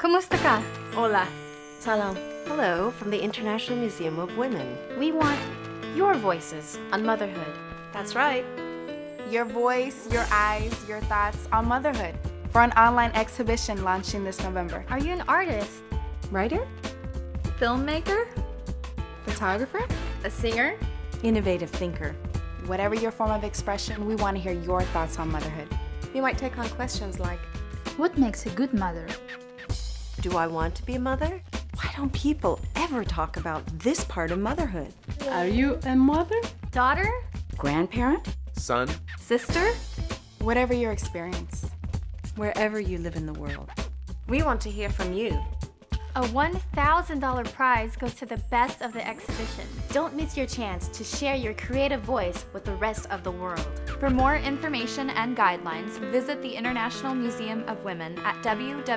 Kumusta ka? Hola. Salam. Hello from the International Museum of Women. We want your voices on motherhood. That's right. Your voice, your eyes, your thoughts on motherhood for an online exhibition launching this November. Are you an artist? Writer? Filmmaker? Photographer? A singer? Innovative thinker. Whatever your form of expression, we want to hear your thoughts on motherhood. You might take on questions like What makes a good mother? Do I want to be a mother? Why don't people ever talk about this part of motherhood? Are you a mother? Daughter? grandparent? Son, Sister? Whatever your experience. Wherever you live in the world. We want to hear from you. A $1,000 prize goes to the best of the exhibition. Don't miss your chance to share your creative voice with the rest of the world. For more information and guidelines, visit the International Museum of Women at www.imow.org.